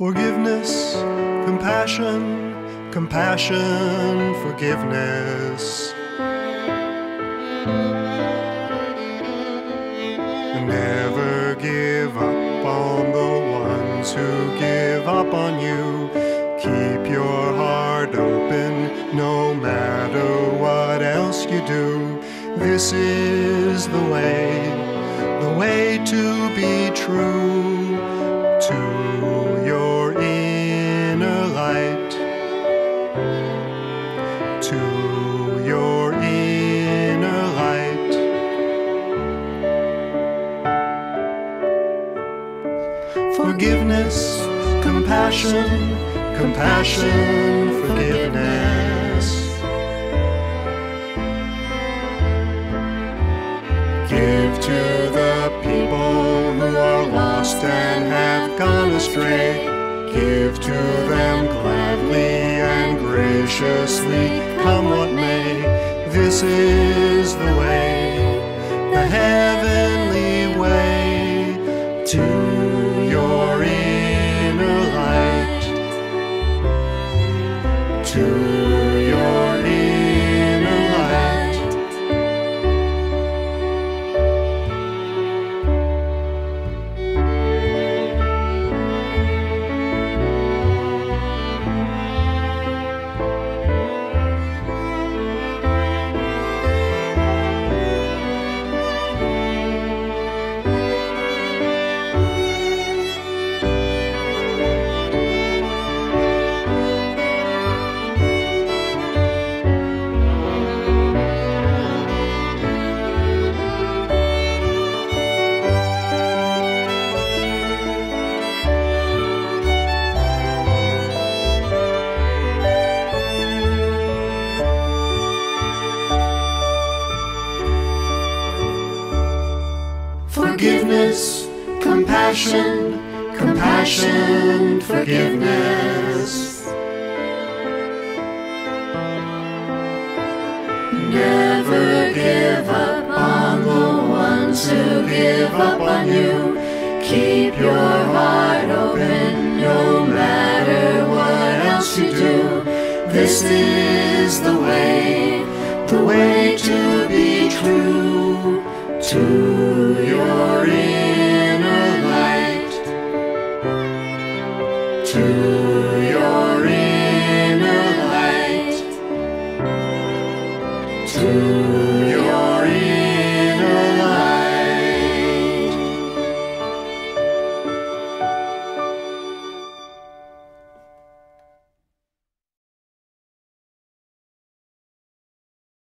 Forgiveness, compassion, compassion, forgiveness. Never give up on the ones who give up on you. Keep your heart open no matter what else you do. This is the way, the way to be true to your inner light. Forgiveness, compassion, compassion, forgiveness. Give to the people who are lost and have gone astray. Give to them and graciously, come what may. This is the way, the heavenly way to your inner light. To Forgiveness, compassion, compassion, forgiveness. Never give up on the ones who give up on you. Keep your heart open no matter what else you do. This is the way, the way to be true to